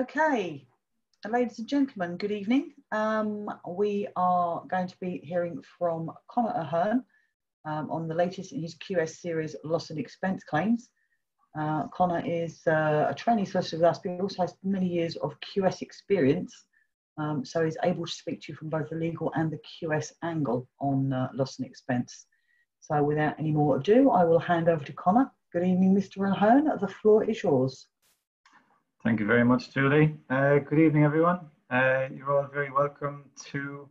Okay, ladies and gentlemen, good evening. Um, we are going to be hearing from Conor Ahern um, on the latest in his QS series loss and expense claims. Uh, Conor is uh, a training solicitor with us, but he also has many years of QS experience. Um, so he's able to speak to you from both the legal and the QS angle on uh, loss and expense. So without any more ado, I will hand over to Conor. Good evening, Mr. Ahern. The floor is yours. Thank you very much, Julie. Uh, good evening, everyone. Uh, you're all very welcome to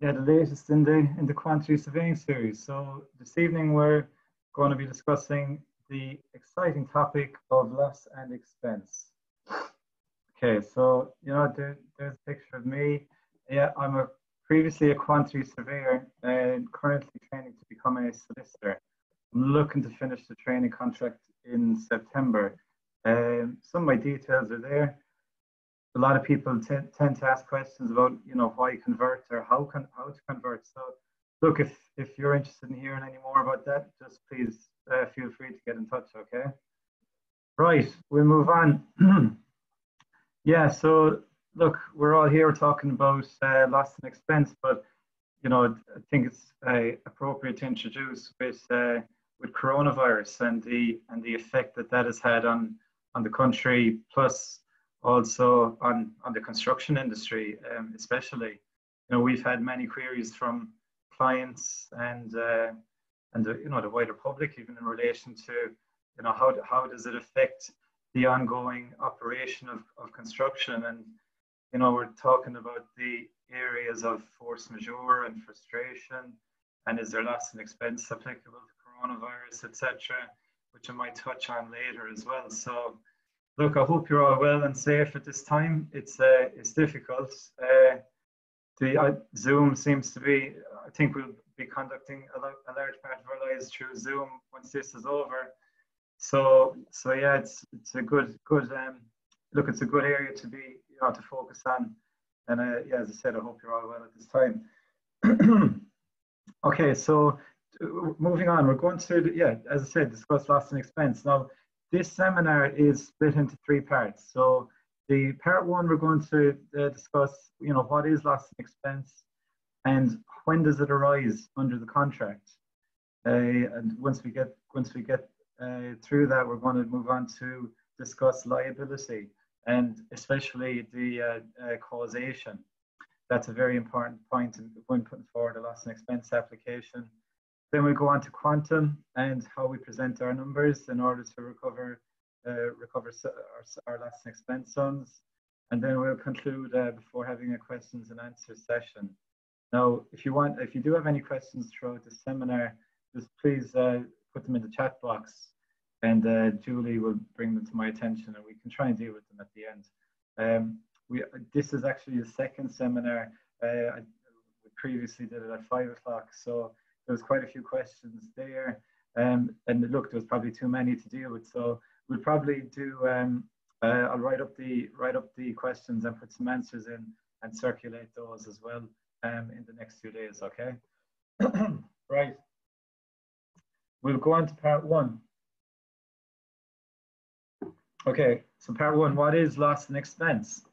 yeah, the latest in the in the quantity surveying series. So this evening we're going to be discussing the exciting topic of loss and expense. Okay, so you know there, there's a picture of me. Yeah, I'm a previously a quantity surveyor and currently training to become a solicitor. I'm looking to finish the training contract in September um, some of my details are there. A lot of people tend to ask questions about, you know, why convert or how can how to convert. So, look, if if you're interested in hearing any more about that, just please uh, feel free to get in touch. Okay. Right, we'll move on. yeah. So, look, we're all here talking about uh, loss and expense, but you know, I think it's uh, appropriate to introduce with uh, with coronavirus and the and the effect that that has had on on the country, plus also on, on the construction industry, um, especially. You know, we've had many queries from clients and uh, and the, you know the wider public, even in relation to you know how how does it affect the ongoing operation of, of construction and you know we're talking about the areas of force majeure and frustration and is there loss and expense applicable to coronavirus etc which I might touch on later as well. So, look, I hope you're all well and safe at this time. It's uh, it's difficult. Uh, the uh, Zoom seems to be. I think we'll be conducting a, a large part of our lives through Zoom once this is over. So, so yeah, it's it's a good good um, look. It's a good area to be you know to focus on. And uh, yeah, as I said, I hope you're all well at this time. okay, so moving on, we're going to, yeah, as I said, discuss loss and expense. Now, this seminar is split into three parts. So the part one, we're going to uh, discuss, you know, what is loss and expense and when does it arise under the contract? Uh, and once we get, once we get uh, through that, we're going to move on to discuss liability and especially the uh, uh, causation. That's a very important point when putting forward a loss and expense application. Then we go on to quantum and how we present our numbers in order to recover uh, recover our, our last expense sums. And then we'll conclude uh, before having a questions and answers session. Now, if you want, if you do have any questions throughout the seminar, just please uh, put them in the chat box and uh, Julie will bring them to my attention and we can try and deal with them at the end. Um, we, this is actually the second seminar. Uh, I, we previously did it at five o'clock, so there was quite a few questions there. Um, and look, there was probably too many to deal with. So we'll probably do, um, uh, I'll write up the write up the questions and put some answers in and circulate those as well um, in the next few days, okay? right. We'll go on to part one. Okay, so part one, what is loss and expense?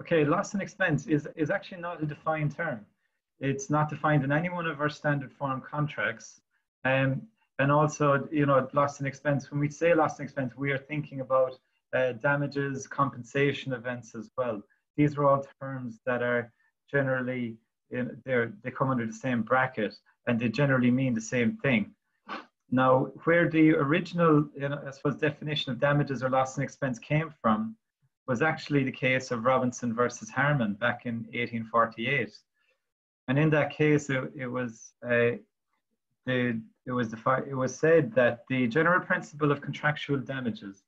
Okay, loss and expense is, is actually not a defined term. It's not defined in any one of our standard form contracts. Um, and also, you know, loss and expense, when we say loss and expense, we are thinking about uh, damages, compensation events as well. These are all terms that are generally, in, they're, they come under the same bracket and they generally mean the same thing. Now, where the original, you know, I suppose, definition of damages or loss and expense came from was actually the case of Robinson versus Harman back in 1848. And in that case, it, it was uh, the it was the it was said that the general principle of contractual damages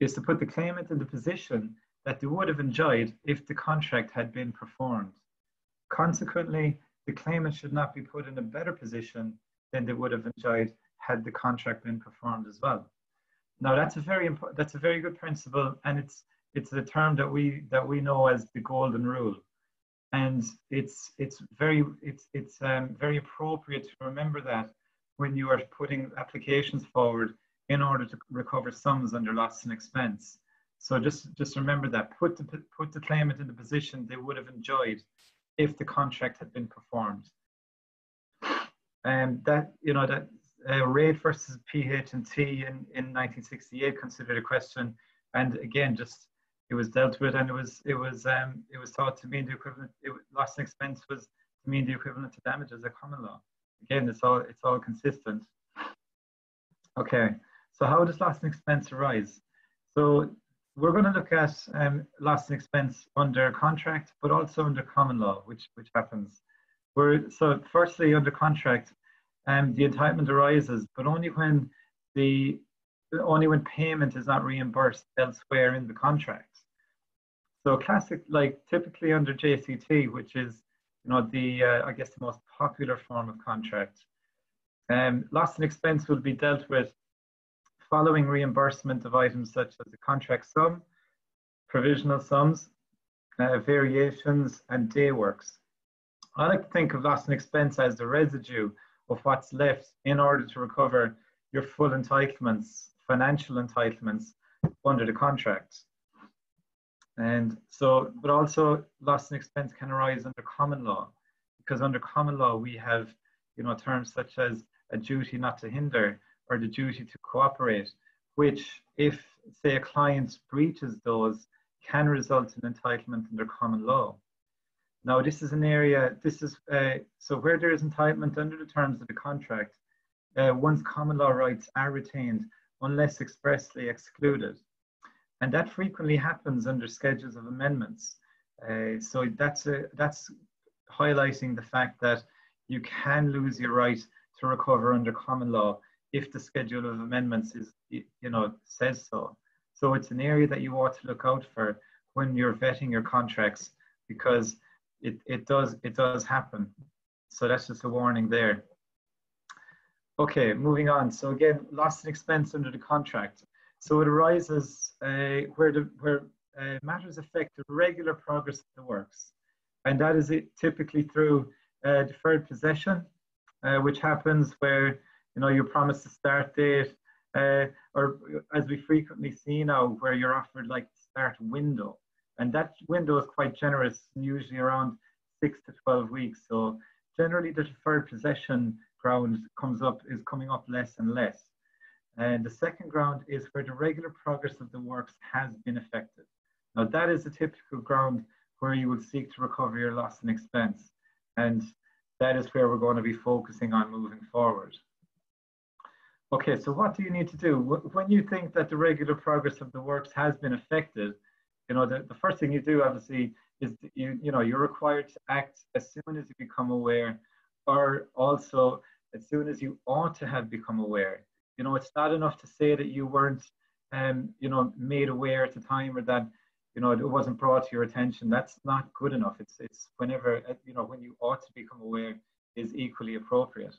is to put the claimant in the position that they would have enjoyed if the contract had been performed. Consequently, the claimant should not be put in a better position than they would have enjoyed had the contract been performed as well. Now that's a very important, that's a very good principle, and it's it's a term that we that we know as the golden rule and it's it's very it's it's um, very appropriate to remember that when you are putting applications forward in order to recover sums under loss and expense. So just, just remember that. Put the, put the claimant in the position they would have enjoyed if the contract had been performed. And that, you know, that uh, Wraight versus PH&T in, in 1968 considered a question. And again, just it was dealt with and it was it was um, it was thought to mean the equivalent it, loss and expense was to mean the equivalent to damages at common law. Again it's all it's all consistent. Okay so how does loss and expense arise? So we're going to look at um, loss and expense under contract but also under common law which which happens. We're so firstly under contract um, the entitlement arises but only when the only when payment is not reimbursed elsewhere in the contract so classic, like typically under JCT, which is you know the uh, I guess the most popular form of contract, um, loss and expense will be dealt with following reimbursement of items such as the contract sum, provisional sums, uh, variations, and day works. I like to think of loss and expense as the residue of what's left in order to recover your full entitlements, financial entitlements under the contract. And so, but also loss and expense can arise under common law, because under common law we have, you know, terms such as a duty not to hinder or the duty to cooperate, which, if say a client breaches those, can result in entitlement under common law. Now, this is an area. This is uh, so where there is entitlement under the terms of the contract, uh, one's common law rights are retained unless expressly excluded. And that frequently happens under schedules of amendments. Uh, so that's, a, that's highlighting the fact that you can lose your right to recover under common law if the schedule of amendments is, you know, says so. So it's an area that you ought to look out for when you're vetting your contracts because it, it does it does happen. So that's just a warning there. Okay, moving on. So again, loss and expense under the contract. So it arises uh, where, the, where uh, matters affect the regular progress of the works. And that is it typically through uh, deferred possession, uh, which happens where you know you promise a start date, uh, or as we frequently see now, where you're offered like start window, and that window is quite generous, usually around six to twelve weeks. So generally, the deferred possession ground comes up is coming up less and less. And the second ground is where the regular progress of the works has been affected. Now that is a typical ground where you would seek to recover your loss and expense. And that is where we're going to be focusing on moving forward. Okay, so what do you need to do? When you think that the regular progress of the works has been affected, you know, the, the first thing you do obviously is you, you know, you're required to act as soon as you become aware or also as soon as you ought to have become aware. You know, it's not enough to say that you weren't, um, you know, made aware at the time or that, you know, it wasn't brought to your attention. That's not good enough. It's it's whenever uh, you know when you ought to become aware is equally appropriate.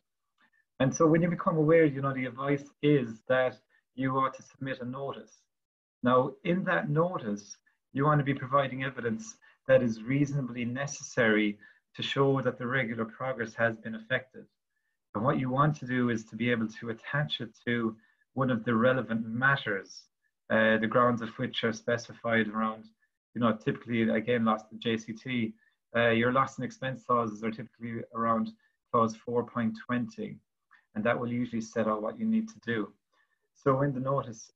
And so when you become aware, you know, the advice is that you ought to submit a notice. Now, in that notice, you want to be providing evidence that is reasonably necessary to show that the regular progress has been affected. And what you want to do is to be able to attach it to one of the relevant matters, uh, the grounds of which are specified around, you know, typically, again, lost the JCT. Uh, your loss and expense clauses are typically around clause 4.20, and that will usually set out what you need to do. So in the notice,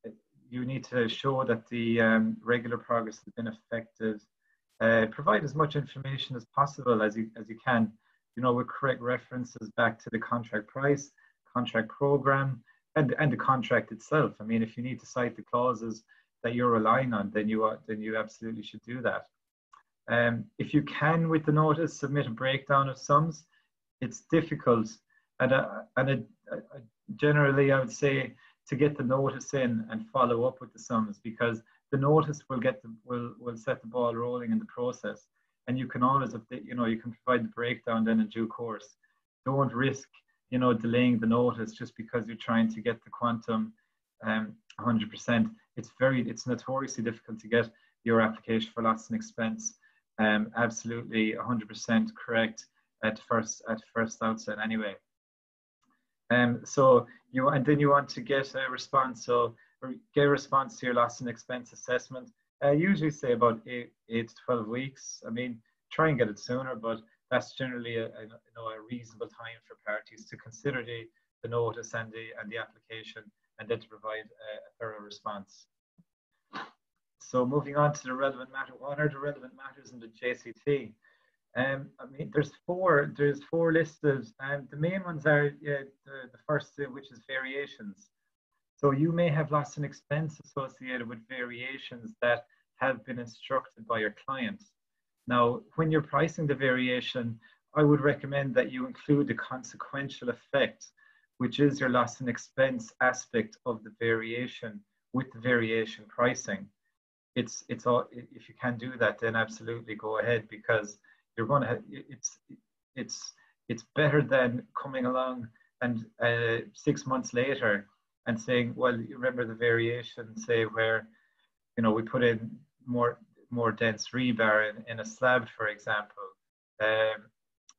you need to show that the um, regular progress has been affected. Uh, provide as much information as possible as you, as you can you know, with correct references back to the contract price, contract program, and, and the contract itself. I mean, if you need to cite the clauses that you're relying on, then you are, then you absolutely should do that. Um, if you can, with the notice, submit a breakdown of sums. It's difficult, and uh, and it, uh, generally, I would say to get the notice in and follow up with the sums because the notice will get the, will will set the ball rolling in the process and you can always you know you can provide the breakdown then in due course. Don't risk you know delaying the notice just because you're trying to get the quantum um, 100% it's very it's notoriously difficult to get your application for loss and expense. Um, absolutely 100% correct at first at first outset anyway. Um, so you and then you want to get a response so get a response to your loss and expense assessment uh, usually say about eight, eight to 12 weeks. I mean, try and get it sooner, but that's generally a, a, you know, a reasonable time for parties to consider the, the notice and the, and the application and then to provide a, a thorough response. So moving on to the relevant matter, what are the relevant matters in the JCT? Um, I mean, there's four. There's four listed, and the main ones are the, the first, uh, which is variations. So you may have lost an expense associated with variations that have been instructed by your client. Now, when you're pricing the variation, I would recommend that you include the consequential effect, which is your loss and expense aspect of the variation with the variation pricing. It's it's all if you can do that, then absolutely go ahead because you're going to it's it's it's better than coming along and uh, six months later and saying, well, you remember the variation, say where, you know, we put in more more dense rebar in, in a slab, for example, um,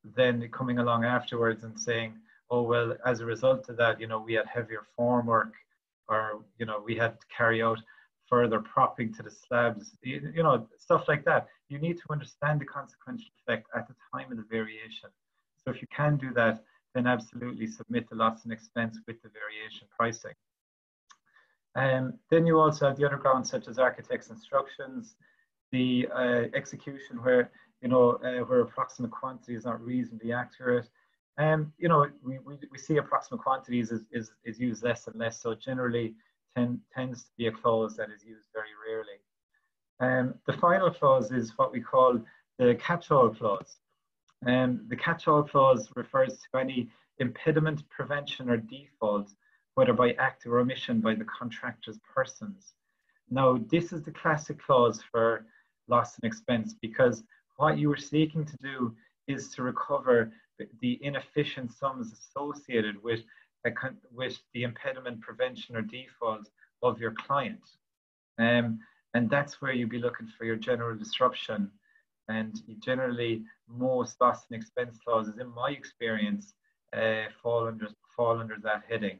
then coming along afterwards and saying, oh well, as a result of that, you know, we had heavier formwork, or you know, we had to carry out further propping to the slabs, you, you know, stuff like that. You need to understand the consequential effect at the time of the variation. So if you can do that, then absolutely submit the loss and expense with the variation pricing. Um, then you also have the other grounds such as architect's instructions, the uh, execution where you know uh, where approximate quantity is not reasonably accurate. Um, you know we, we, we see approximate quantities is, is, is used less and less, so generally tend, tends to be a clause that is used very rarely. Um, the final clause is what we call the catch-all clause. Um, the catch-all clause refers to any impediment, prevention, or default, whether by act or omission by the contractor's persons. Now, this is the classic clause for loss and expense because what you are seeking to do is to recover the inefficient sums associated with, with the impediment, prevention, or default of your client. Um, and that's where you'd be looking for your general disruption and generally most loss and expense clauses, in my experience, uh, fall under fall under that heading.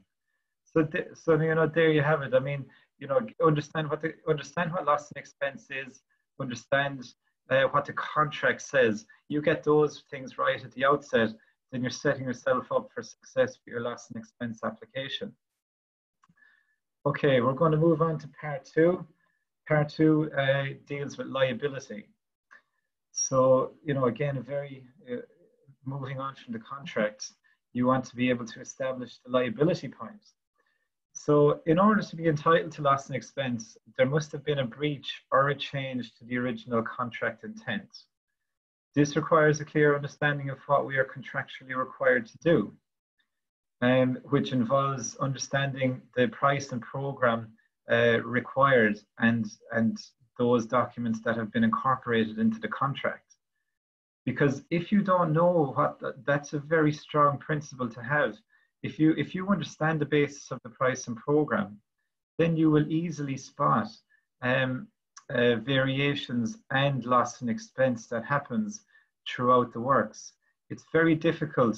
So, th- so you know, there you have it. I mean, you know, understand what the understand what loss and expense is. Understand uh, what the contract says. You get those things right at the outset, then you're setting yourself up for success for your loss and expense application. Okay, we're going to move on to part two. Part two uh, deals with liability. So, you know, again, a very, uh, moving on from the contract, you want to be able to establish the liability point. So in order to be entitled to loss and expense, there must have been a breach or a change to the original contract intent. This requires a clear understanding of what we are contractually required to do, um, which involves understanding the price and program uh, required and, and those documents that have been incorporated into the contract. Because if you don't know what, that's a very strong principle to have. If you, if you understand the basis of the price and program, then you will easily spot um, uh, variations and loss and expense that happens throughout the works. It's very difficult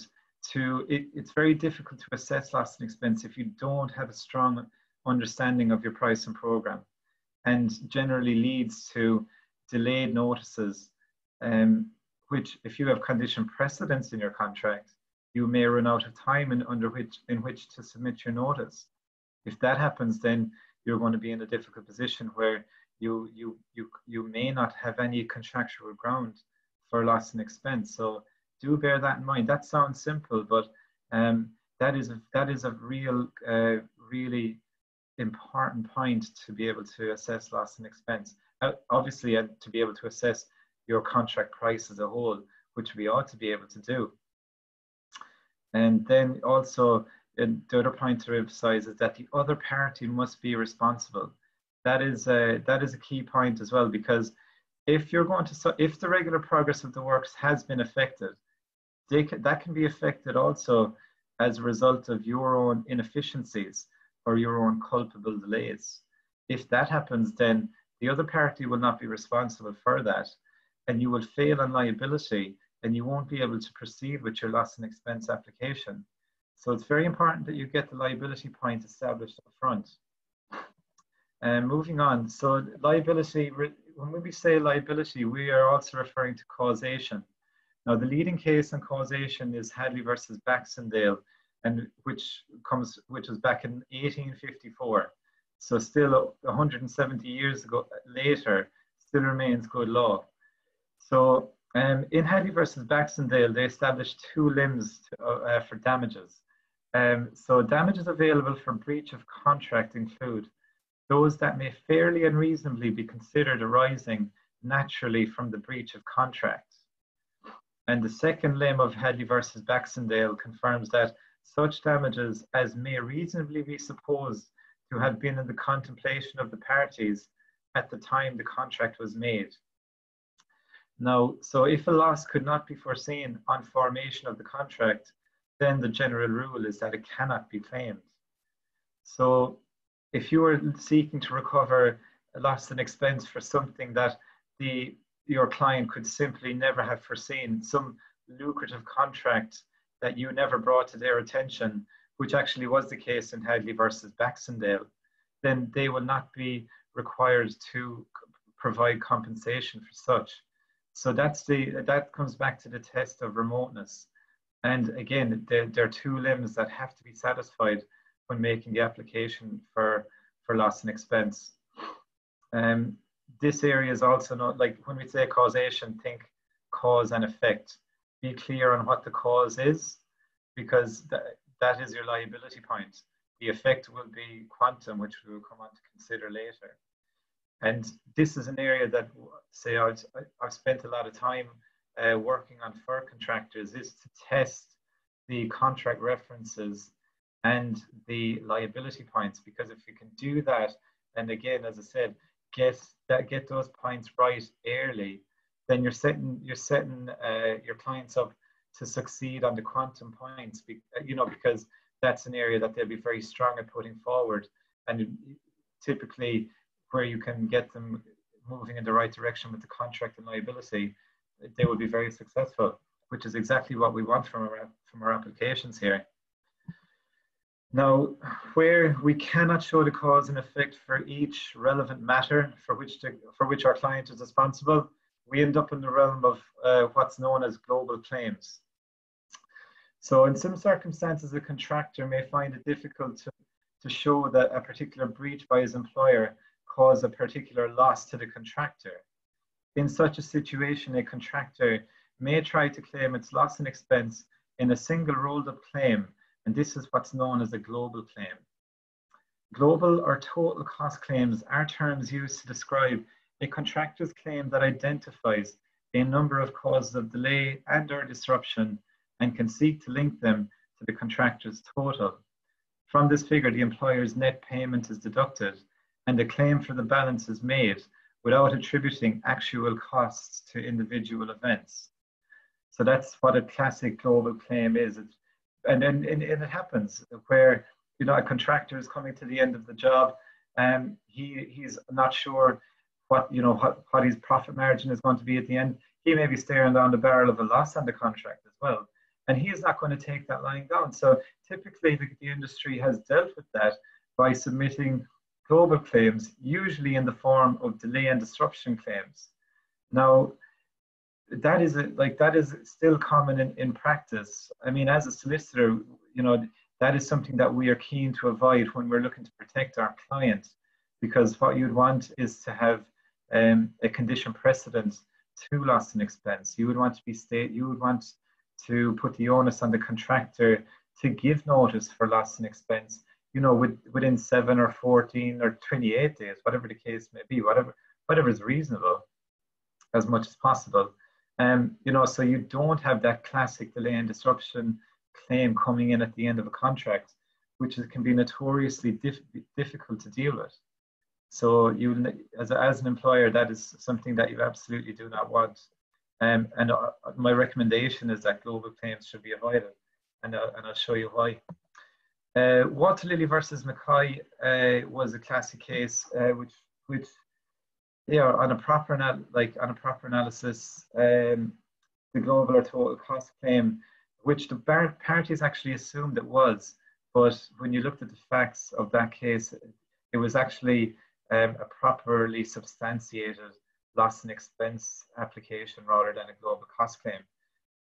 to it, it's very difficult to assess loss and expense if you don't have a strong understanding of your price and program and generally leads to delayed notices, um, which if you have condition precedents in your contract, you may run out of time in, under which, in which to submit your notice. If that happens, then you're going to be in a difficult position where you, you, you, you may not have any contractual ground for loss and expense. So do bear that in mind. That sounds simple, but um, that is a, that is a real, uh, really important point to be able to assess loss and expense. Uh, obviously, uh, to be able to assess your contract price as a whole, which we ought to be able to do. And then also, the other point to emphasize is that the other party must be responsible. That is a, that is a key point as well, because if you're going to, if the regular progress of the works has been affected, can, that can be affected also as a result of your own inefficiencies or your own culpable delays. If that happens, then the other party will not be responsible for that, and you will fail on liability, and you won't be able to proceed with your loss and expense application. So it's very important that you get the liability point established up front. And moving on, so liability, when we say liability, we are also referring to causation. Now, the leading case on causation is Hadley versus Baxendale, and which comes, which was back in 1854. So still 170 years ago later, still remains good law. So um, in Hadley versus Baxendale, they established two limbs to, uh, for damages. Um, so damages available for breach of contract include those that may fairly and reasonably be considered arising naturally from the breach of contract. And the second limb of Hadley versus Baxendale confirms that such damages as may reasonably be supposed to have been in the contemplation of the parties at the time the contract was made. Now, so if a loss could not be foreseen on formation of the contract, then the general rule is that it cannot be claimed. So if you are seeking to recover a loss and expense for something that the your client could simply never have foreseen, some lucrative contract that you never brought to their attention, which actually was the case in Hadley versus Baxendale, then they will not be required to provide compensation for such. So that's the that comes back to the test of remoteness. And again, there, there are two limbs that have to be satisfied when making the application for, for loss and expense. Um, this area is also not like when we say causation, think cause and effect. Be clear on what the cause is, because that, that is your liability point. The effect will be quantum, which we will come on to consider later. And this is an area that, say, I've, I've spent a lot of time uh, working on for contractors is to test the contract references and the liability points because if you can do that and again as i said get that get those points right early then you're setting you're setting uh, your clients up to succeed on the quantum points be, you know because that's an area that they'll be very strong at putting forward. And typically where you can get them moving in the right direction with the contract and liability they will be very successful which is exactly what we want from our from our applications here. Now, where we cannot show the cause and effect for each relevant matter for which, for which our client is responsible, we end up in the realm of uh, what's known as global claims. So in some circumstances, a contractor may find it difficult to, to show that a particular breach by his employer caused a particular loss to the contractor. In such a situation, a contractor may try to claim its loss and expense in a single rolled up claim and this is what's known as a global claim. Global or total cost claims are terms used to describe a contractor's claim that identifies a number of causes of delay and or disruption and can seek to link them to the contractor's total. From this figure, the employer's net payment is deducted and a claim for the balance is made without attributing actual costs to individual events. So that's what a classic global claim is. And and, and it happens where you know a contractor is coming to the end of the job and he he's not sure what you know what, what his profit margin is going to be at the end. He may be staring down the barrel of a loss on the contract as well. And he is not going to take that lying down. So typically the, the industry has dealt with that by submitting global claims usually in the form of delay and disruption claims. Now that is a, like that is still common in, in practice. I mean, as a solicitor, you know, that is something that we are keen to avoid when we're looking to protect our client, because what you'd want is to have um, a condition precedent to loss and expense. You would want to be state. You would want to put the onus on the contractor to give notice for loss and expense. You know, with, within seven or fourteen or twenty-eight days, whatever the case may be, whatever whatever is reasonable, as much as possible um, you know, so you don't have that classic delay and disruption claim coming in at the end of a contract, which is, can be notoriously diff difficult to deal with. So you, as, as an employer, that is something that you absolutely do not want. Um, and uh, my recommendation is that global claims should be avoided, and, uh, and I'll show you why. Uh, Walter Lilly versus Mackay uh, was a classic case, uh, which which yeah, on a proper like on a proper analysis, um, the global or total cost claim, which the parties actually assumed it was, but when you looked at the facts of that case, it was actually um, a properly substantiated loss and expense application rather than a global cost claim.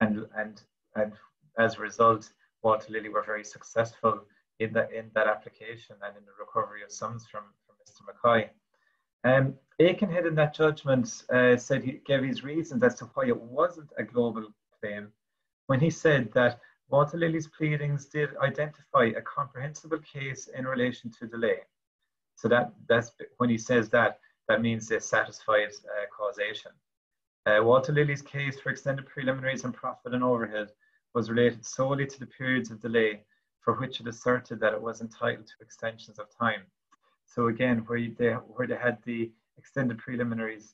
And, and, and as a result, Walter Lilly were very successful in that, in that application and in the recovery of sums from, from Mr. Mackay. Um, Akenhead in that judgment uh, said he gave his reasons as to why it wasn't a global claim when he said that Walter Lilly's pleadings did identify a comprehensible case in relation to delay. So that that's when he says that, that means they satisfied uh, causation. Uh, Walter Lilly's case for extended preliminaries and profit and overhead was related solely to the periods of delay for which it asserted that it was entitled to extensions of time. So again, where they where they had the extended preliminaries,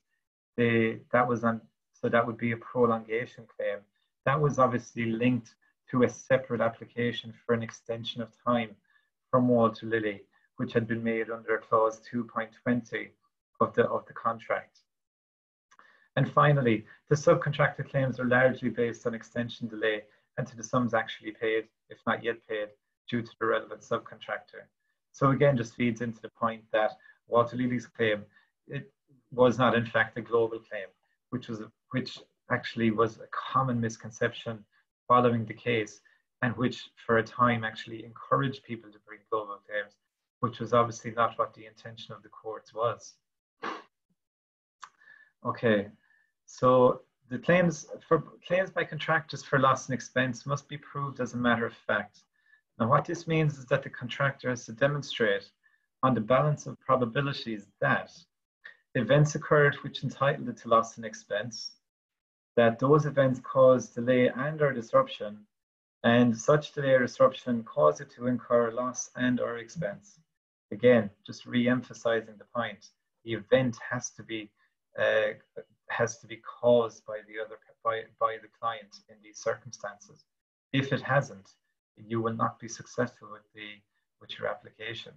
they that was on so that would be a prolongation claim. That was obviously linked to a separate application for an extension of time from Walter Lilly, which had been made under clause 2.20 of the of the contract. And finally, the subcontractor claims are largely based on extension delay and to the sums actually paid, if not yet paid, due to the relevant subcontractor. So again, just feeds into the point that Walter Lilly's claim it was not in fact a global claim, which was which actually was a common misconception following the case, and which for a time actually encouraged people to bring global claims, which was obviously not what the intention of the courts was. Okay, so the claims for claims by contractors for loss and expense must be proved as a matter of fact. Now, what this means is that the contractor has to demonstrate on the balance of probabilities that events occurred which entitled it to loss and expense, that those events caused delay and or disruption, and such delay or disruption caused it to incur loss and or expense. Again, just re-emphasizing the point, the event has to be uh, has to be caused by the other by, by the client in these circumstances. If it hasn't, you will not be successful with the with your application.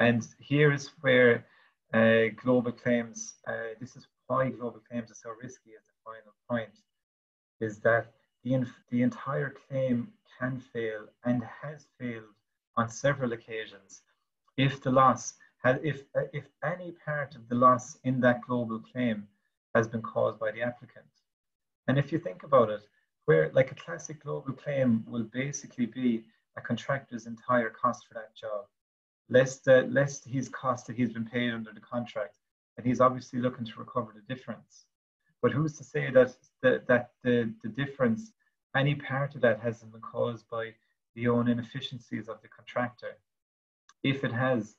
And here is where uh, global claims. Uh, this is why global claims are so risky. As the final point, is that the the entire claim can fail and has failed on several occasions if the loss has if if any part of the loss in that global claim has been caused by the applicant. And if you think about it, where like a classic global claim will basically be a contractor's entire cost for that job, less the less his cost that he's been paid under the contract, and he's obviously looking to recover the difference. But who's to say that the, that the, the difference, any part of that hasn't been caused by the own inefficiencies of the contractor? If it has,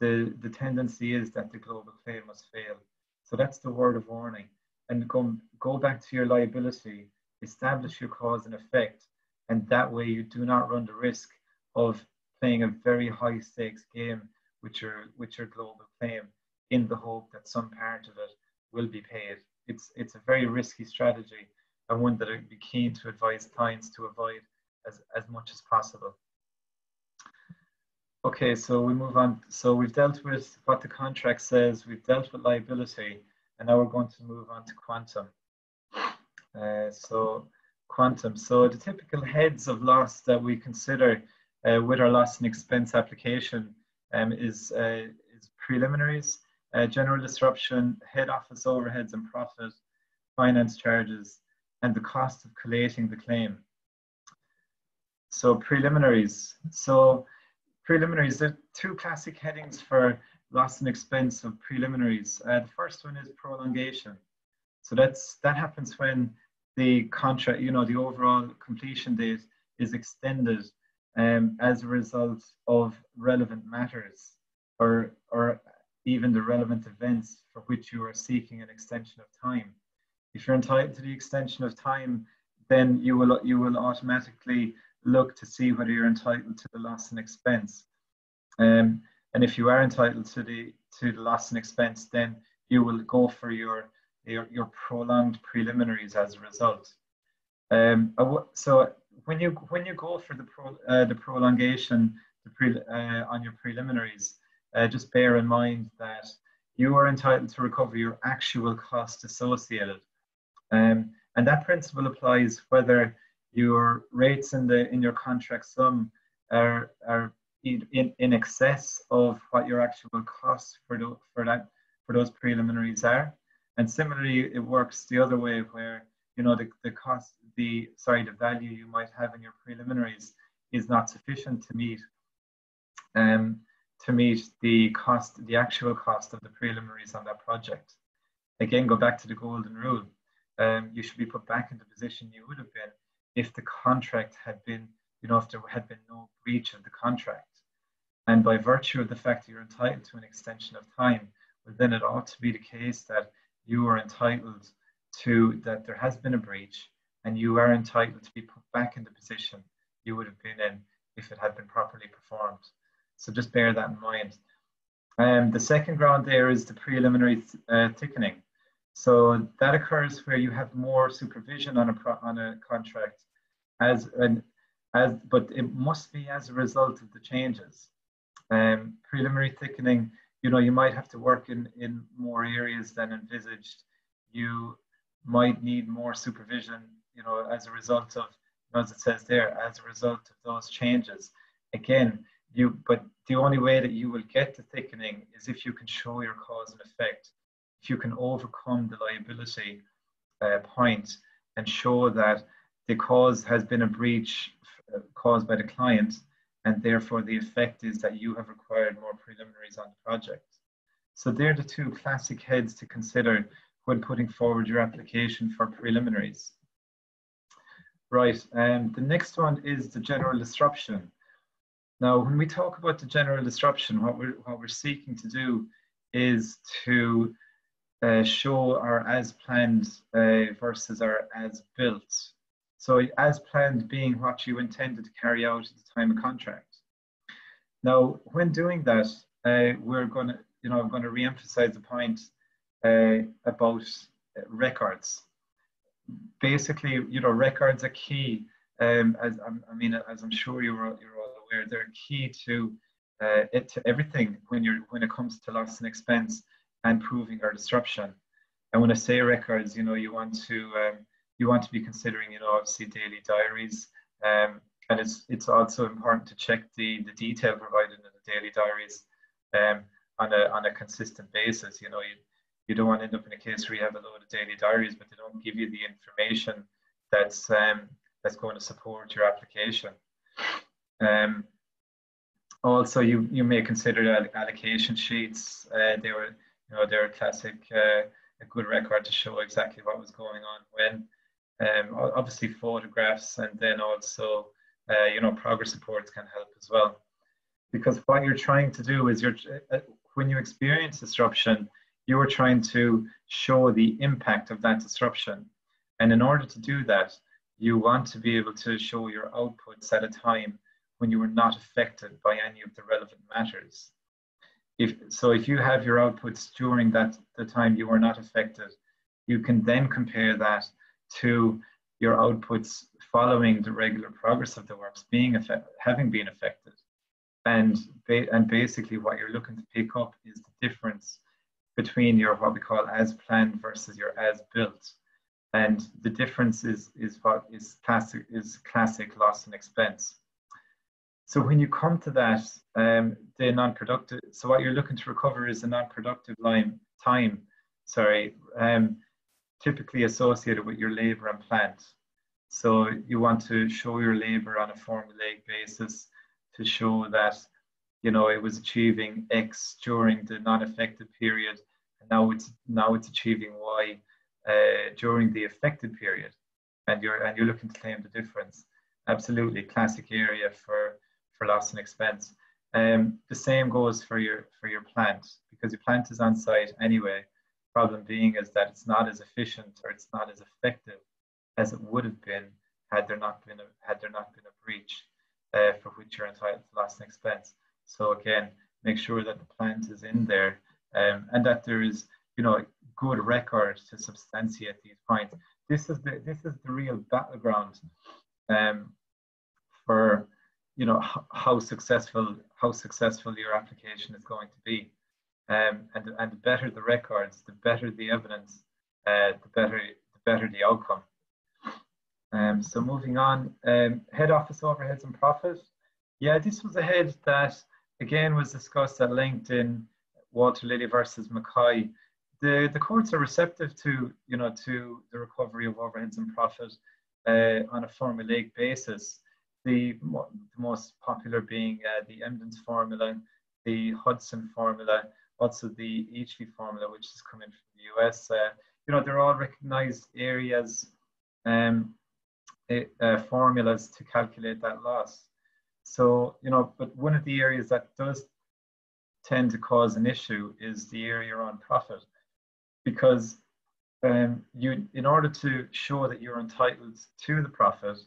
the, the tendency is that the global claim must fail. So that's the word of warning. And go, go back to your liability, establish your cause and effect, and that way you do not run the risk of playing a very high stakes game with your with your global claim in the hope that some part of it will be paid. It's it's a very risky strategy and one that I'd be keen to advise clients to avoid as, as much as possible. Okay, so we move on. So we've dealt with what the contract says, we've dealt with liability, and now we're going to move on to quantum. Uh, so quantum. So the typical heads of loss that we consider uh, with our loss and expense application um, is, uh, is preliminaries, uh, general disruption, head office overheads and profit, finance charges, and the cost of collating the claim. So preliminaries. So preliminaries, there are two classic headings for loss and expense of preliminaries. Uh, the first one is prolongation. So that's that happens when the contract, you know, the overall completion date is extended um, as a result of relevant matters or, or even the relevant events for which you are seeking an extension of time. If you're entitled to the extension of time, then you will, you will automatically look to see whether you're entitled to the loss and expense. Um, and if you are entitled to the to the loss and expense, then you will go for your your, your prolonged preliminaries as a result. Um, so when you when you go for the pro, uh, the prolongation the pre, uh, on your preliminaries, uh, just bear in mind that you are entitled to recover your actual cost associated, um, and that principle applies whether your rates in the in your contract sum are, are in, in excess of what your actual costs for, the, for, that, for those preliminaries are. And similarly, it works the other way where, you know, the, the cost, the, sorry, the value you might have in your preliminaries is not sufficient to meet um, to meet the cost, the actual cost of the preliminaries on that project. Again, go back to the golden rule. Um, you should be put back in the position you would have been if the contract had been, you know, if there had been no breach of the contract. And by virtue of the fact that you're entitled to an extension of time, well, then it ought to be the case that you are entitled to, that there has been a breach and you are entitled to be put back in the position you would have been in if it had been properly performed. So just bear that in mind. Um, the second ground there is the preliminary uh, thickening. So that occurs where you have more supervision on a pro- on a contract, as an as but it must be as a result of the changes. Um, preliminary thickening, you know, you might have to work in in more areas than envisaged. You might need more supervision, you know, as a result of, as it says there, as a result of those changes. Again, you but the only way that you will get the thickening is if you can show your cause and effect if you can overcome the liability uh, point and show that the cause has been a breach uh, caused by the client and therefore the effect is that you have required more preliminaries on the project. So they're the two classic heads to consider when putting forward your application for preliminaries. Right and um, the next one is the general disruption. Now, when we talk about the general disruption, what we're, what we're seeking to do is to uh, show our as planned uh, versus our as built. So, as planned being what you intended to carry out at the time of contract. Now, when doing that, uh, we're going to, you know, I'm going to re-emphasize the point uh, about records. Basically, you know, records are key. Um, as I mean, as I'm sure you're, you're all aware, they're key to uh, it to everything when you're when it comes to loss and expense and proving our disruption. And when I say records, you know, you want to um, you want to be considering, you know, obviously daily diaries. Um, and it's it's also important to check the the detail provided in the daily diaries um, on a on a consistent basis. You know, you you don't want to end up in a case where you have a load of daily diaries, but they don't give you the information that's um, that's going to support your application. Um, also, you, you may consider allocation sheets. Uh, they were, you know, they're a classic, uh, a good record to show exactly what was going on when. Um, obviously, photographs and then also, uh, you know, progress reports can help as well. Because what you're trying to do is you're, uh, when you experience disruption, you are trying to show the impact of that disruption. And in order to do that, you want to be able to show your outputs at a time when you were not affected by any of the relevant matters. If, so if you have your outputs during that the time you were not affected, you can then compare that to your outputs following the regular progress of the works being effect, having been affected. And, ba- and basically what you're looking to pick up is the difference between your what we call as planned versus your as built. And the difference is, is what is classic is classic loss and expense. So when you come to that, um, the non-productive, so what you're looking to recover is the non-productive line time, sorry, um, typically associated with your labor and plant. So you want to show your labor on a formulaic basis to show that, you know, it was achieving X during the non-affected period, and now it's now it's achieving Y uh, during the affected period, and you're and you're looking to claim the difference. Absolutely, classic area for for loss and expense. Um, the same goes for your for your plant because your plant is on site anyway. Problem being is that it's not as efficient or it's not as effective as it would have been had there not been a had there not been a breach uh, for which you're entitled to loss and expense. So again, make sure that the plant is in there um, and that there is you know good record to substantiate these points. This is the this is the real battleground um, for you know how successful how successful your application is going to be um, and and the better the records the better the evidence uh, the better the better the outcome um, so moving on um, head office overheads and profit Yeah, this was a head that again was discussed at length in Walter Lilly versus Mackay. The the courts are receptive to you know to the recovery of overheads and profit uh, on a formulaic basis. The, the most popular being uh, the Emden's formula, the Hudson formula, also the Eichleay formula, which is coming from the US. Uh, you know, they're all recognized areas, um, uh, formulas to calculate that loss. So, you know, but one of the areas that does tend to cause an issue is the area on profit because um, you, in order to show that you're entitled to the profit,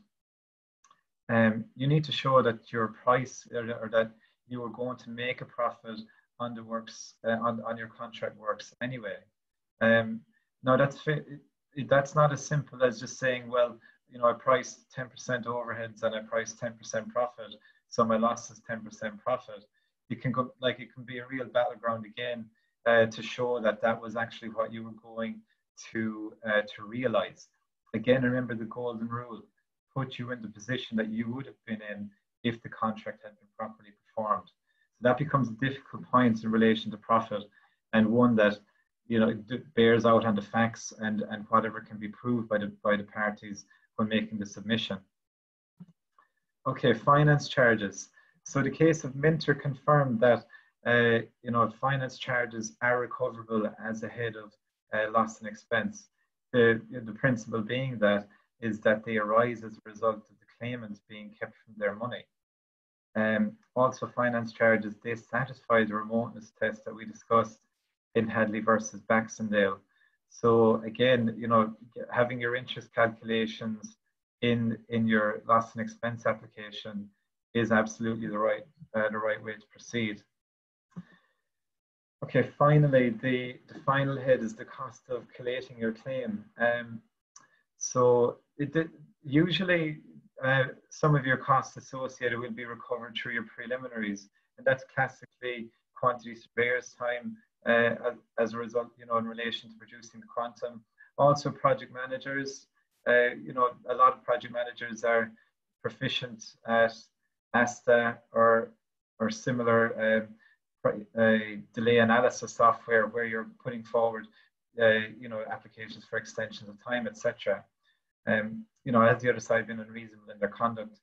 um, you need to show that your price or, or that you are going to make a profit on the works uh, on, on your contract works anyway. Um, now that's that's not as simple as just saying, well, you know, I priced 10% overheads and I priced 10% profit, so my loss is 10% profit. It can go like it can be a real battleground again uh, to show that that was actually what you were going to uh, to realize. Again, remember the golden rule: put you in the position that you would have been in if the contract had been properly performed. So that becomes a difficult point in relation to profit, and one that you know bears out on the facts and and whatever can be proved by the by the parties when making the submission. Okay, finance charges. So the case of Minter confirmed that uh, you know finance charges are recoverable as a head of uh, loss and expense. The, the principle being that is that they arise as a result of the claimants being kept from their money. Um, also, finance charges, they satisfy the remoteness test that we discussed in Hadley versus Baxendale. So again, you know, having your interest calculations in in your loss and expense application is absolutely the right uh, the right way to proceed. Okay, finally, the, the final head is the cost of collating your claim. Um, so it, usually uh, some of your costs associated will be recovered through your preliminaries, and that's classically quantity surveyors time uh, as, as, a result, you know, in relation to producing the quantum. Also, project managers, uh, you know, a lot of project managers are proficient at ASTA or or similar um, delay analysis software where you're putting forward, you know, applications for extensions of time, etc. Um, you know, has the other side been unreasonable in their conduct?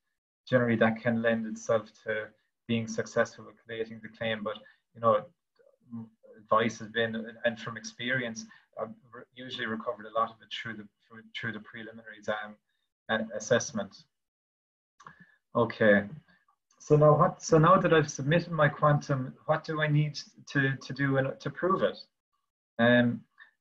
Generally, that can lend itself to being successful with creating the claim. But you know, advice has been, and from experience, I've usually recovered a lot of it through the through, through the preliminary exam assessment. Okay, so now what? So now that I've submitted my quantum, what do I need to to do in, to prove it? Um,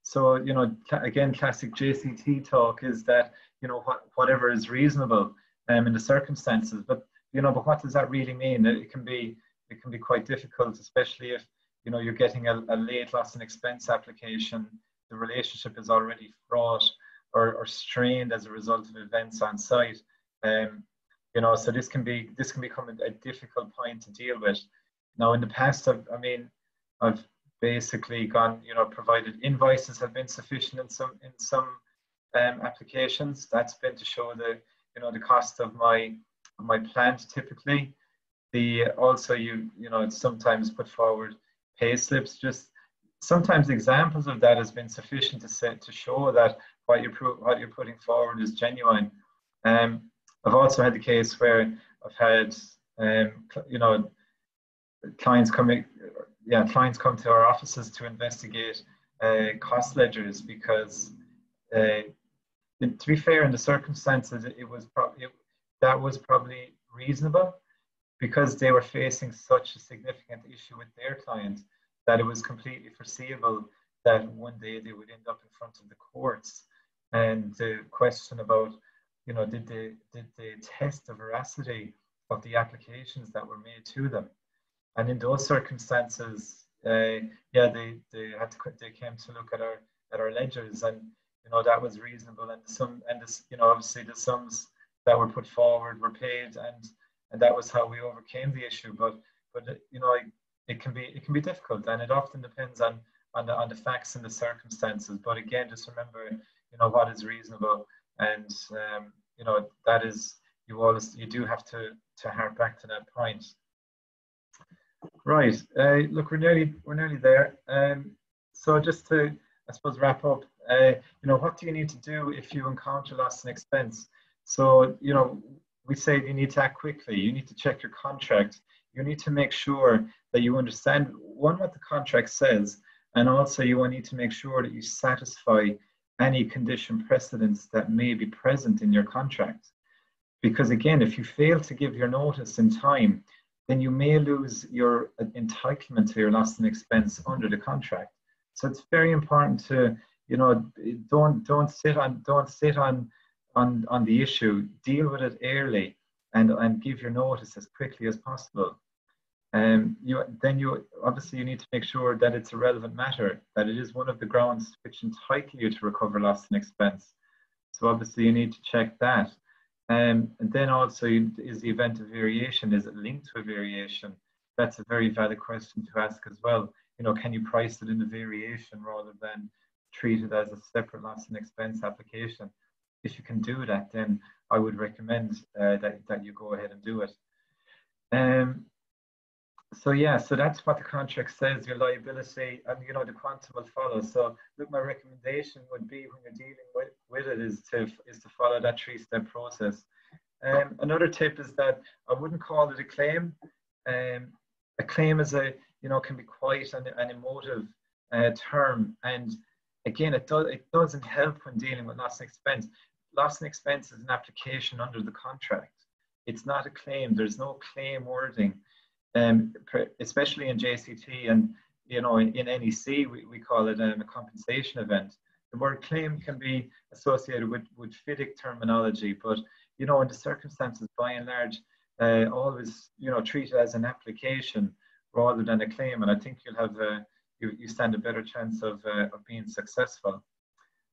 so you know, again, classic JCT talk is that you know what whatever is reasonable um, in the circumstances. But you know, but what does that really mean? It can be it can be quite difficult, especially if you know you're getting a, a late loss and expense application. The relationship is already fraught or, or strained as a result of events on site. Um, you know so this can be this can become a, a difficult point to deal with now in the past I've, i mean i've basically gone you know provided invoices have been sufficient in some in some um, applications. That's been to show the you know the cost of my my plant typically. The also you you know sometimes put forward pay slips. Just sometimes examples of that has been sufficient to set to show that what you're what you're putting forward is genuine. Um, I've also had the case where I've had, um, you know, clients coming, yeah, clients come to our offices to investigate uh, cost ledgers because, uh, to be fair, in the circumstances, it was probably that was probably reasonable because they were facing such a significant issue with their client that it was completely foreseeable that one day they would end up in front of the courts. And the question about you know, did they did they test the veracity of the applications that were made to them? And in those circumstances, uh, yeah, they they had to they came to look at our at our ledgers, and you know that was reasonable. And some and this, you know, obviously the sums that were put forward were paid, and and that was how we overcame the issue. But but you know, it, it can be it can be difficult, and it often depends on on the on the facts and the circumstances. But again, just remember, you know, what is reasonable and um, you know that is you always you do have to to hark back to that point. Right. Uh, look, we're nearly we're nearly there. Um, so just to I suppose wrap up. Uh, you know, what do you need to do if you encounter loss and expense? So you know, we say you need to act quickly. You need to check your contract. You need to make sure that you understand one what the contract says, and also you will need to make sure that you satisfy any condition precedents that may be present in your contract. Because again, if you fail to give your notice in time, then you may lose your entitlement to your loss and expense under the contract. So it's very important to, you know, don't don't sit on don't sit on on on the issue. Deal with it early and and give your notice as quickly as possible. Um, you then you obviously you need to make sure that it's a relevant matter, that it is one of the grounds which entitle you to recover loss and expense. So obviously you need to check that. Um, and then also, is the event of variation, is it linked to a variation? That's a very valid question to ask as well. You know, can you price it in a variation rather than treat it as a separate loss and expense application? If you can do that, then I would recommend uh, that, that you go ahead and do it. Um, so yeah, so that's what the contract says, your liability and you know the quantum will follow. So look, my recommendation would be when you're dealing with, with it is to is to follow that three-step process. Um, another tip is that I wouldn't call it a claim. Um, a claim is a you know can be quite an, an emotive uh, term, and again, it does it doesn't help when dealing with loss and expense. Loss and expense is an application under the contract. It's not a claim. There's no claim wording um, especially in JCT and you know in, in NEC we, we call it um, a compensation event. The word claim can be associated with, with FIDIC terminology, but you know in the circumstances by and large, uh, always you know treat it as an application rather than a claim, and I think you'll have a, you, you stand a better chance of, uh, of being successful.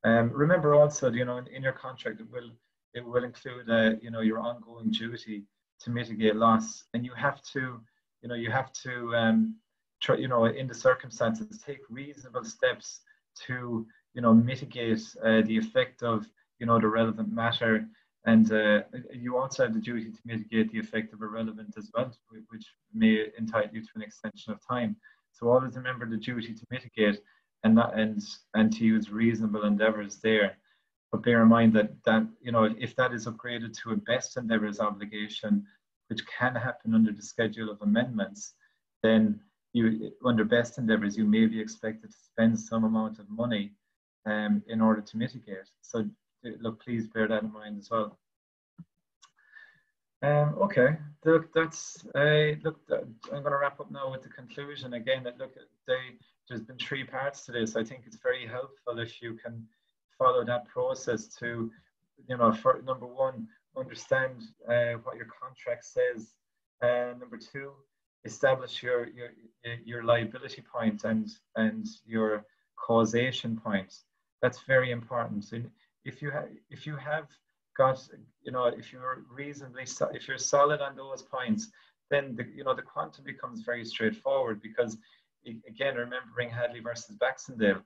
Um, remember also, you know, in, in, your contract it will it will include, uh, you know, your ongoing duty to mitigate loss, and you have to you know you have to um, try you know in the circumstances take reasonable steps to you know mitigate uh, the effect of you know the relevant matter. And uh, you also have the duty to mitigate the effect of irrelevant as well which may entitle you to an extension of time. So always remember the duty to mitigate and not and and to use reasonable endeavors there. But bear in mind that that you know if that is upgraded to a best endeavors obligation which can happen under the schedule of amendments, then you, under best endeavors, you may be expected to spend some amount of money um, in order to mitigate. So look, please bear that in mind as well. Um, okay, look, that's uh, look. I'm going to wrap up now with the conclusion. Again, That look, they, there's been three parts to this. I think it's very helpful if you can follow that process to, you know, for number one, understand uh, what your contract says. Uh, number two, establish your, your your liability point and and your causation point. That's very important. So if you have if you have got you know if you're reasonably if you're solid on those points, then the you know the quantum becomes very straightforward because again remembering Hadley versus Baxendale,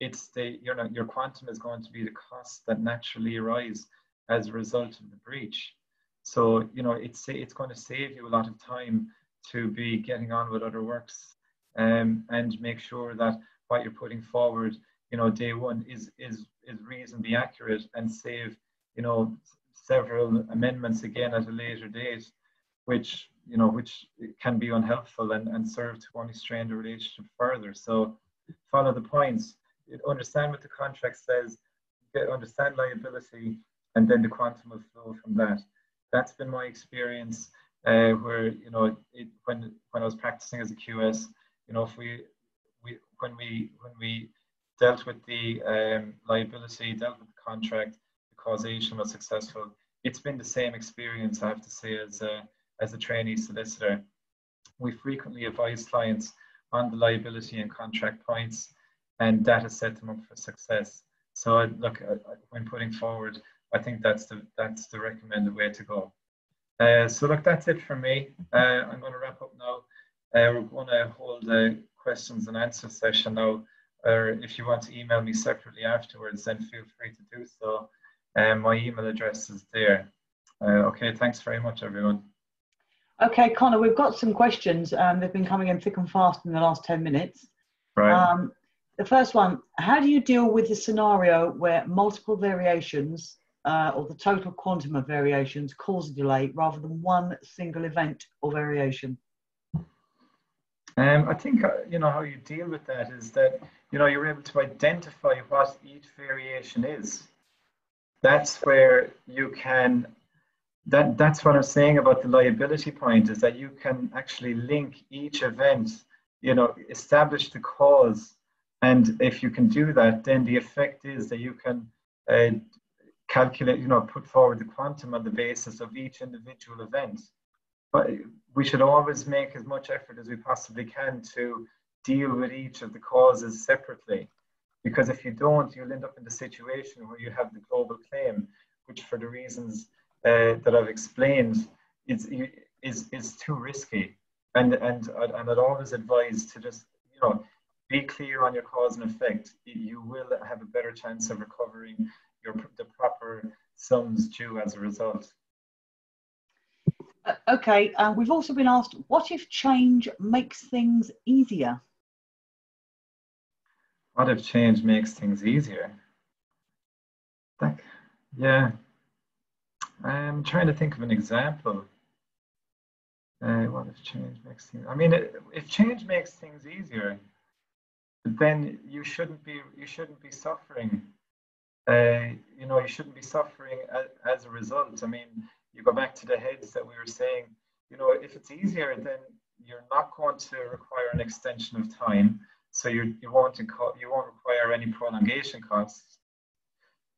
it's the you know your quantum is going to be the costs that naturally arise as a result of the breach. So, you know, it's, it's going to save you a lot of time to be getting on with other works um, and make sure that what you're putting forward, you know, day one is, is, is reasonably accurate and save, you know, several amendments again at a later date, which, you know, which can be unhelpful and, and serve to only strain the relationship further. So follow the points, understand what the contract says, understand liability, and then the quantum will flow from that. That's been my experience uh, where, you know, it, when, when I was practicing as a QS, you know, if we, we when we when we dealt with the um, liability, dealt with the contract, the causation was successful. It's been the same experience, I have to say, as a, as a trainee solicitor. We frequently advise clients on the liability and contract points, and that has set them up for success. So, look, when putting forward I think that's the that's the recommended way to go. Uh, so look, that's it for me. Uh, I'm going to wrap up now. Uh, we're going to hold a questions and answer session now. Or if you want to email me separately afterwards, then feel free to do so. Um, my email address is there. Uh, okay, thanks very much, everyone. Okay, Conor, we've got some questions. Um, they've been coming in thick and fast in the last 10 minutes. Right. Um, the first one, how do you deal with the scenario where multiple variations uh, or the total quantum of variations cause a delay rather than one single event or variation? Um, I think uh, you know how you deal with that is that you know you're able to identify what each variation is. That's where you can. That that's what I'm saying about the liability point is that you can actually link each event. You know, establish the cause, and if you can do that, then the effect is that you can uh, calculate. You know, put forward the quantum on the basis of each individual event but we should always make as much effort as we possibly can to deal with each of the causes separately. Because if you don't, you'll end up in the situation where you have the global claim, which, for the reasons uh, that I've explained, is, is, is too risky. And, and, and I'd always advise to just, you know, be clear on your cause and effect. You will have a better chance of recovering your, the proper sums due as a result. Uh, okay, uh, we've also been asked, what if change makes things easier? What if change makes things easier? Yeah, I'm trying to think of an example. Uh, what if change makes things? I mean, if change makes things easier, then you shouldn't be you shouldn't be suffering. Uh, you know, you shouldn't be suffering as, as a result. I mean, you go back to the heads that we were saying, you know, if it's easier, then you're not going to require an extension of time. So you, you, won't, you won't require any prolongation costs.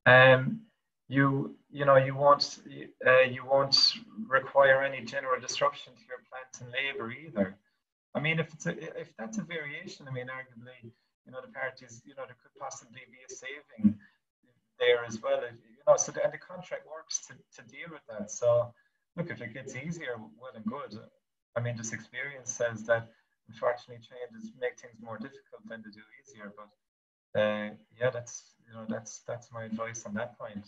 Um, you, you know, you won't, uh, you won't require any general disruption to your plant and labor either. I mean, if it's a, if that's a variation, I mean, arguably, you know, the parties, you know, there could possibly be a saving there as well. Know, so the, and the contract works to, to deal with that. So look, if it gets easier, well and good. I mean, this experience says that unfortunately changes make things more difficult than to do easier. But uh, yeah, that's you know that's that's my advice on that point.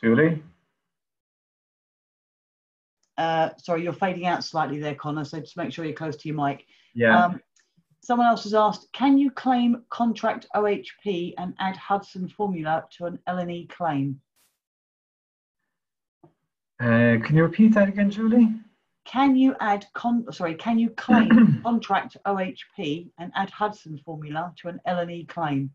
Julie. Uh, sorry, you're fading out slightly there, Conor. So just make sure you're close to your mic. Yeah. Um, Someone else has asked, can you claim contract OHP and add Hudson formula to an LNE claim? Uh, can you repeat that again, Julie? Can you add con sorry, can you claim contract OHP and add Hudson formula to an LNE claim?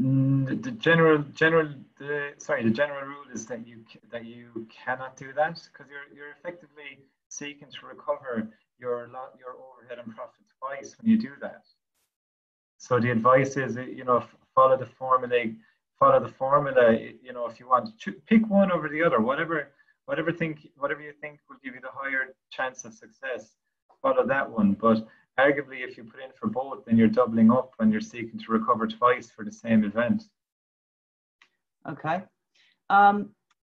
Mm, the general general the sorry the general rule is that you that you cannot do that because you're you're effectively seeking to recover your your overhead and profit twice when you do that. So the advice is, you know, follow the formula. Follow the formula. You know, if you want to pick one over the other, whatever, whatever think, whatever you think will give you the higher chance of success, follow that one. But arguably, if you put in for both, then you're doubling up when you're seeking to recover twice for the same event. Okay. Um,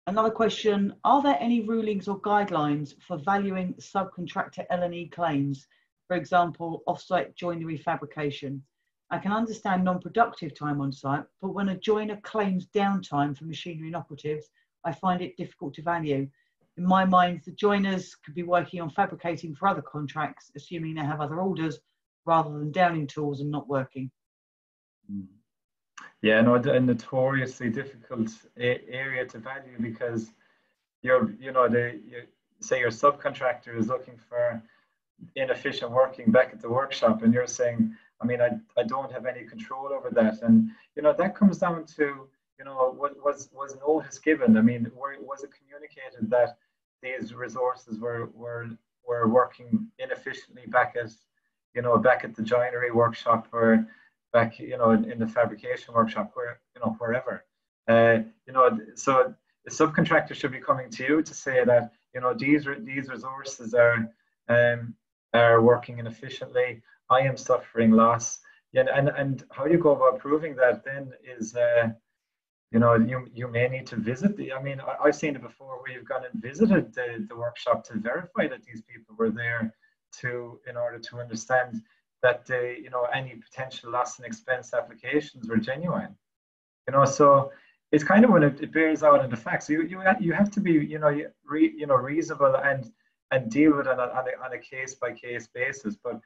Another question, are there any rulings or guidelines for valuing subcontractor L and E claims? For example, off-site joinery fabrication. I can understand non-productive time on site, but when a joiner claims downtime for machinery and operatives, I find it difficult to value. In my mind, the joiners could be working on fabricating for other contracts, assuming they have other orders, rather than downing tools and not working. Mm. Yeah, no, a notoriously difficult area to value because you're, you know, the you, say your subcontractor is looking for inefficient working back at the workshop, and you're saying, I mean, I, I don't have any control over that, and you know that comes down to, you know, what was was notice given? I mean, were, was it communicated that these resources were were were working inefficiently back at, you know, back at the joinery workshop or back, you know, in, in the fabrication workshop, where you know, wherever. Uh, you know, so the subcontractor should be coming to you to say that you know these these resources are um, are working inefficiently. I am suffering loss. Yeah, and and how you go about proving that then is. Uh, you know, you, you may need to visit the, I mean, I, have seen it before where you've gone and visited the, the workshop to verify that these people were there to, in order to understand that the, you know any potential loss and expense applications were genuine. You know, so it's kind of when it, it bears out in the facts. You you you have to be you know re, you know reasonable and and deal with it on a, on a, case by case basis. But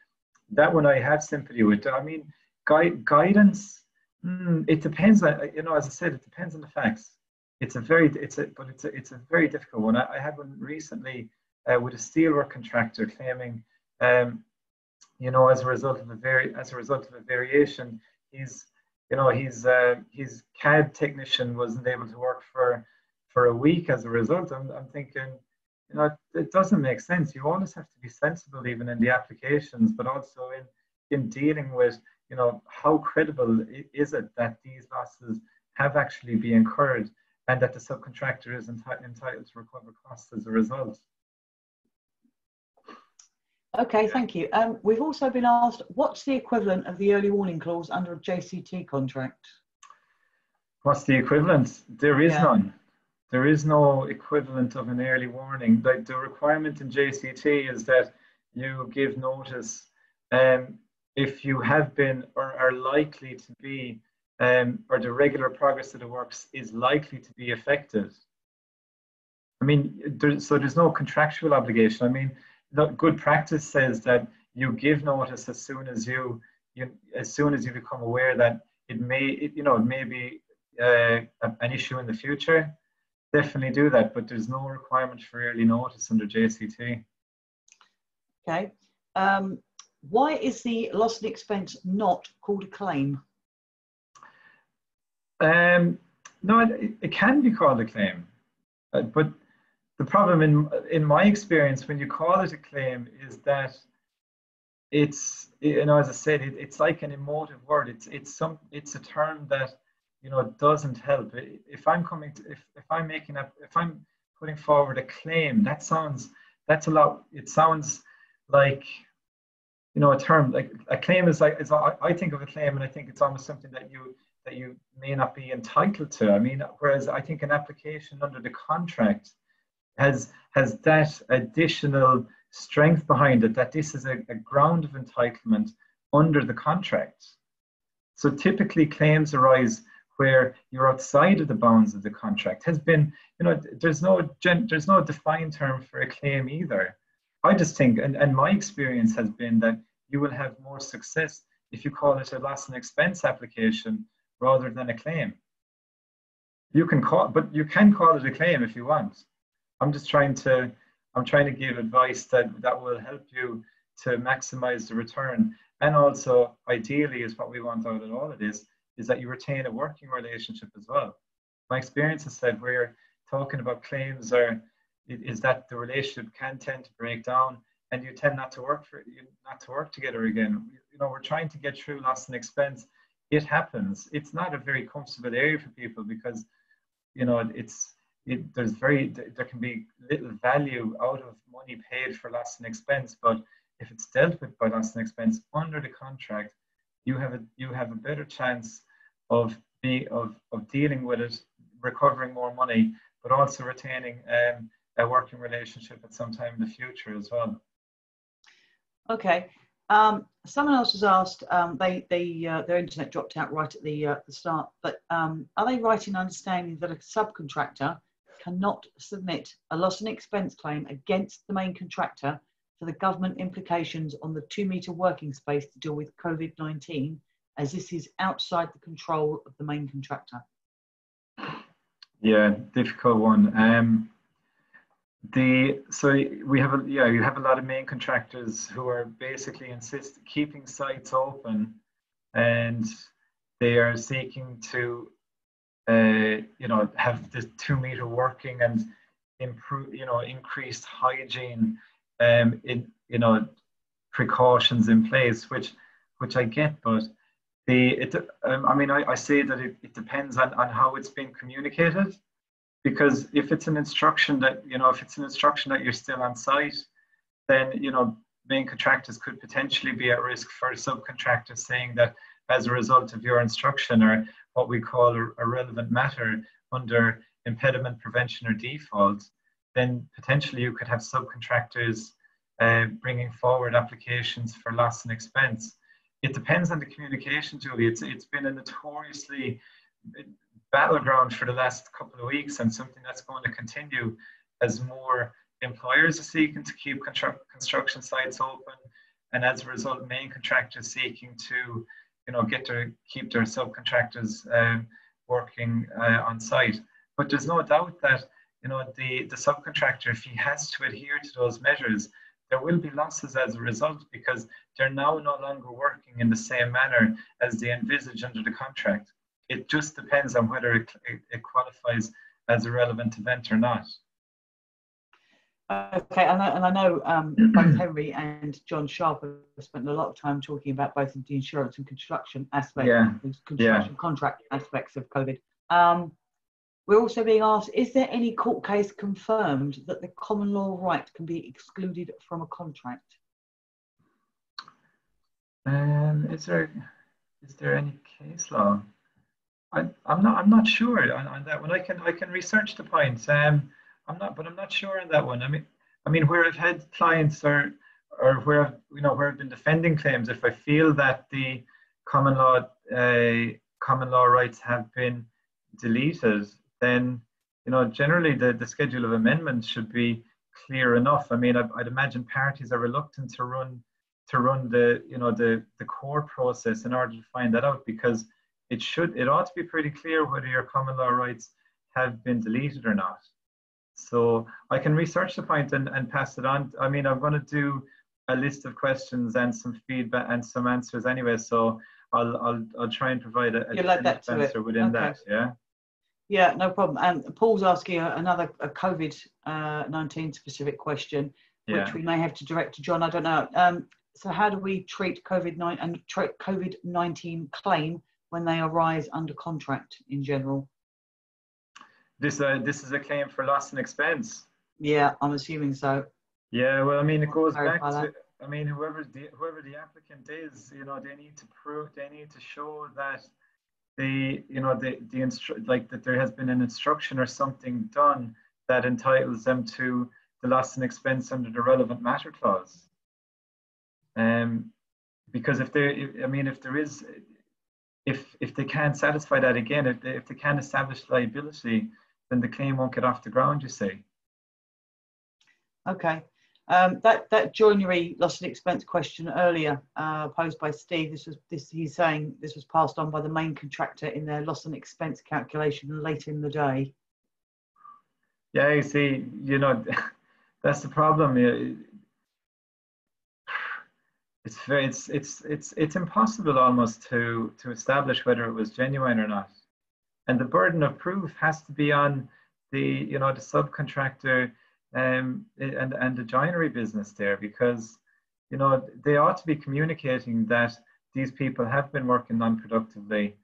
that one I have sympathy with. I mean, guide, guidance. Mm, it depends. On, you know, as I said, it depends on the facts. It's a very it's a but it's a it's a very difficult one. I, I had one recently uh, with a steelwork contractor claiming, um, you know, as a result of a very as a result of a variation, he's you know his uh, his CAD technician wasn't able to work for for a week as a result. I'm, I'm thinking, you know, it doesn't make sense. You always have to be sensible, even in the applications, but also in in dealing with, you know, how credible is it that these losses have actually been incurred and that the subcontractor is enti- entitled to recover costs as a result. Okay, thank you. Um, we've also been asked, what's the equivalent of the early warning clause under a JCT contract? What's the equivalent? There is yeah. none. There is no equivalent of an early warning. Like the requirement in JCT is that you give notice um, if you have been or are likely to be, um, or the regular progress of the works is likely to be affected. I mean, there, so there's no contractual obligation. I mean, good practice says that you give notice as soon as you, you as soon as you become aware that it may it, you know it may be uh, an issue in the future definitely do that but there's no requirement for early notice under jct okay um, why is the loss and expense not called a claim? Um, no it, it can be called a claim uh, but the problem in in my experience when you call it a claim is that it's you know as i said it, it's like an emotive word. It's it's some it's a term that you know it doesn't help if i'm coming to if, if i'm making a if i'm putting forward a claim that sounds that's a lot it sounds like you know a term like a claim is like is i think of a claim and i think it's almost something that you that you may not be entitled to i mean whereas i think an application under the contract has has that additional strength behind it that this is a, a ground of entitlement under the contract. So typically claims arise where you're outside of the bounds of the contract has been you know there's no there's no defined term for a claim either. I just think and, and my experience has been that you will have more success if you call it a loss and expense application rather than a claim. You can call but you can call it a claim if you want. I'm just trying to I'm trying to give advice that that will help you to maximize the return. And also, ideally, is what we want out of all of this is that you retain a working relationship as well. My experience has said where talking about claims are is that the relationship can tend to break down and you tend not to work for not to work together again. You know, we're trying to get through loss and expense. It happens. It's not a very comfortable area for people because you know it's it, there's very there can be little value out of money paid for loss and expense, but if it's dealt with by loss and expense under the contract, you have a you have a better chance of be of of dealing with it, recovering more money, but also retaining um, a working relationship at some time in the future as well. Okay. Um, someone else has asked. Um, they they uh, their internet dropped out right at the uh, the start. But um, are they right in understanding that a subcontractor cannot submit a loss and expense claim against the main contractor for the government implications on the two metre working space to deal with COVID 19, as this is outside the control of the main contractor? Yeah, difficult one. Um, the so we have a yeah you have a lot of main contractors who are basically insist keeping sites open and they are seeking to uh, you know, have the two meter working and improve, you know, increased hygiene, um, in, you know, precautions in place, which, which I get, but the, it, um, I mean, I, I say that it, it depends on, on how it's being communicated, because if it's an instruction that, you know, if it's an instruction that you're still on site, then, you know, main contractors could potentially be at risk for subcontractors saying that as a result of your instruction or what we call a, relevant matter under impediment prevention or default, then potentially you could have subcontractors uh, bringing forward applications for loss and expense. It depends on the communication, Julie. It's it's been a notoriously battleground for the last couple of weeks, and something that's going to continue as more employers are seeking to keep construction sites open, and as a result, main contractors seeking to, you know, get to keep their subcontractors um, working uh, on site. But there's no doubt that you know the the subcontractor, if he has to adhere to those measures, there will be losses as a result because they're now no longer working in the same manner as they envisage under the contract. It just depends on whether it, it, it qualifies as a relevant event or not. Okay, and I, and I know um, both Henry and John Sharp have spent a lot of time talking about both the insurance and construction aspects, yeah. construction yeah. contract aspects of COVID. Um, we're also being asked, is there any court case confirmed that the common law right can be excluded from a contract? Um, is there is there any case law? I, I'm not I'm not sure on, on that one. I can I can research the point. Um, I'm not, but I'm not sure on that one. I mean, I mean where I've had clients or or where I've, you know where I've been defending claims, if I feel that the common law uh, common law rights have been deleted, then you know generally the, the schedule of amendments should be clear enough. I mean, I'd, I'd imagine parties are reluctant to run to run the you know the the core process in order to find that out because it should it ought to be pretty clear whether your common law rights have been deleted or not. So I can research the point and, and pass it on. I mean, I'm going to do a list of questions and some feedback and some answers anyway. So I'll I'll, I'll try and provide a, a that answer within okay. that. Yeah. Yeah, no problem. And Paul's asking another a COVID uh, nineteen specific question, yeah. which we may have to direct to John. I don't know. Um, so, how do we treat COVID nine and treat COVID nineteen claim when they arise under contract in general? This uh, this is a claim for loss and expense. Yeah, I'm assuming so. Yeah, well, I mean, it goes back to. That. I mean, whoever the whoever the applicant is, you know, they need to prove, they need to show that the you know the the instru- like that there has been an instruction or something done that entitles them to the loss and expense under the relevant matter clause. Um, because if there, I mean, if there is, if if they can't satisfy that again, if they, if they can't establish liability, then the claim won't get off the ground. You see. Okay. Um, that that joinery loss and expense question earlier uh, posed by Steve. This was this he's saying this was passed on by the main contractor in their loss and expense calculation late in the day. Yeah, you see, you know, that's the problem. It's it's it's it's it's impossible almost to to establish whether it was genuine or not, and the burden of proof has to be on the you know the subcontractor um, and, and the joinery business there because, you know, they ought to be communicating that these people have been working non-productively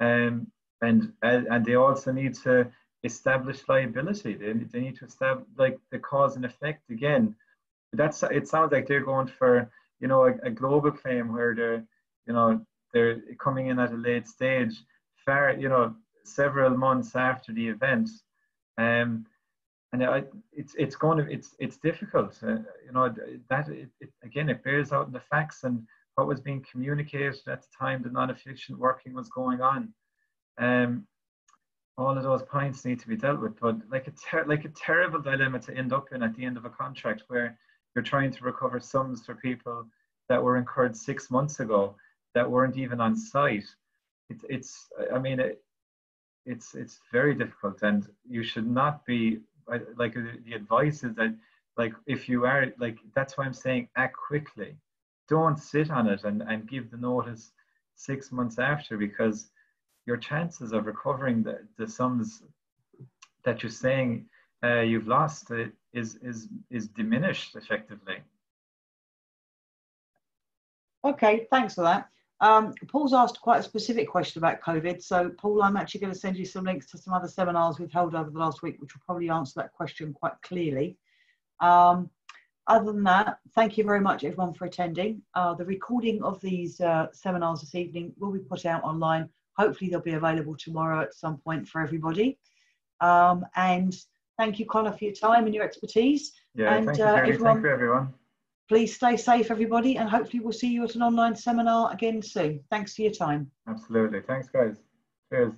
um, and, and they also need to establish liability. They, they need to establish like the cause and effect again. That's, it sounds like they're going for, you know, a, a global claim where they're, you know, they're coming in at a late stage, far, you know, several months after the event. Um, and I, it's it's going to it's it's difficult. Uh, you know that it, it, again it bears out in the facts and what was being communicated at the time the non-efficient working was going on. Um, all of those points need to be dealt with, but like a ter- like a terrible dilemma to end up in at the end of a contract where you're trying to recover sums for people that were incurred six months ago that weren't even on site. It, it's I mean it, it's it's very difficult, and you should not be Like the advice is that like if you are like that's why I'm saying act quickly. Don't sit on it and, and give the notice six months after because your chances of recovering the, the sums that you're saying uh, you've lost uh, is is is diminished effectively. Okay, thanks for that. Um, Paul's asked quite a specific question about COVID. So, Paul, I'm actually going to send you some links to some other seminars we've held over the last week, which will probably answer that question quite clearly. Um, other than that, thank you very much, everyone, for attending. Uh, the recording of these uh, seminars this evening will be put out online. Hopefully, they'll be available tomorrow at some point for everybody. Um, and thank you, Conor, for your time and your expertise. Yeah, and, thank you, uh, everyone, thank you, everyone. Please stay safe, everybody, and hopefully we'll see you at an online seminar again soon. Thanks for your time. Absolutely. Thanks, guys. Cheers.